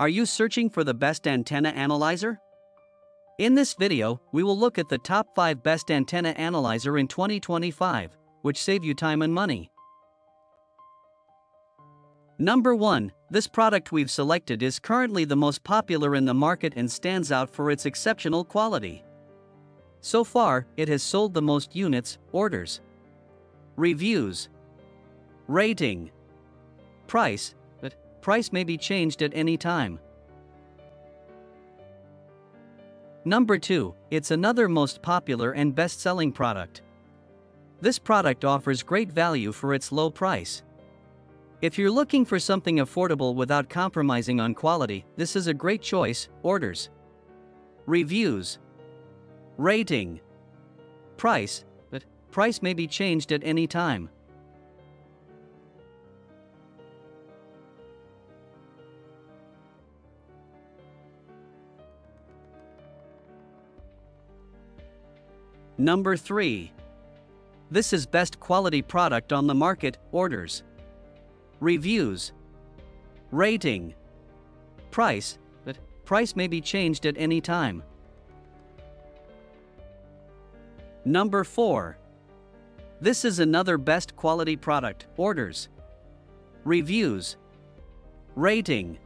Are you searching for the best antenna analyzer? In this video, we will look at the top 5 best antenna analyzer in 2025, which save you time and money. Number 1. This product we've selected is currently the most popular in the market and stands out for its exceptional quality. So far, it has sold the most units, orders, reviews, rating, price, price may be changed at any time. Number 2, it's another most popular and best-selling product. This product offers great value for its low price. If you're looking for something affordable without compromising on quality, this is a great choice. Orders, reviews, rating, price, but price may be changed at any time. Number 3. This is best quality product on the market, orders. Reviews. Rating. Price, but price may be changed at any time. Number 4. This is another best quality product, orders. Reviews. Rating.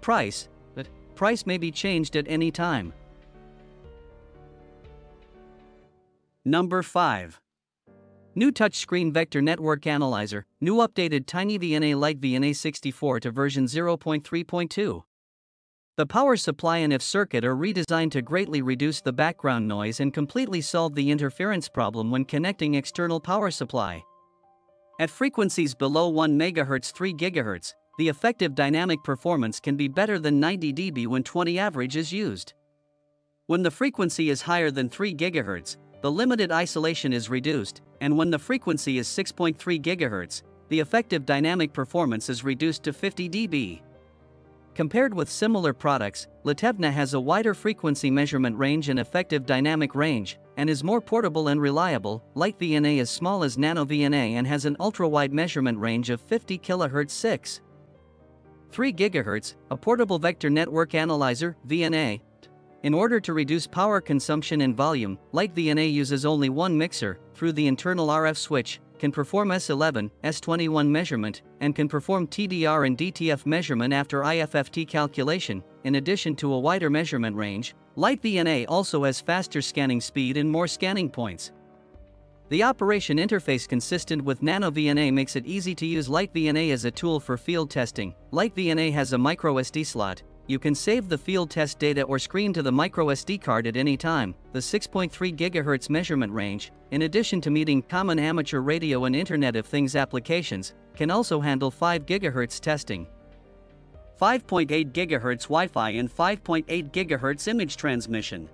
Price, but price may be changed at any time. Number 5. New touchscreen vector network analyzer, new updated TinyVNA Lite VNA 64 to version 0.3.2. The power supply and IF circuit are redesigned to greatly reduce the background noise and completely solve the interference problem when connecting external power supply. At frequencies below 1 MHz 3 GHz, the effective dynamic performance can be better than 90 dB when 20 average is used. When the frequency is higher than 3 GHz, the limited isolation is reduced, and when the frequency is 6.3 GHz, the effective dynamic performance is reduced to 50 dB. Compared with similar products, Litevna has a wider frequency measurement range and effective dynamic range, and is more portable and reliable. Lite VNA is small as Nano VNA and has an ultra-wide measurement range of 50 kHz 6. 3 GHz, a portable vector network analyzer, VNA, in order to reduce power consumption and volume, Lite VNA uses only one mixer, through the internal RF switch, can perform S11, S21 measurement, and can perform TDR and DTF measurement after IFFT calculation, in addition to a wider measurement range. Lite VNA also has faster scanning speed and more scanning points. The operation interface consistent with Nano VNA makes it easy to use Lite VNA as a tool for field testing. Lite VNA has a micro SD slot, you can save the field test data or screen to the microSD card at any time. The 6.3 GHz measurement range, in addition to meeting common amateur radio and Internet of Things applications, can also handle 5 GHz testing. 5.8 GHz Wi-Fi and 5.8 GHz image transmission.